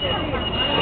Thank you.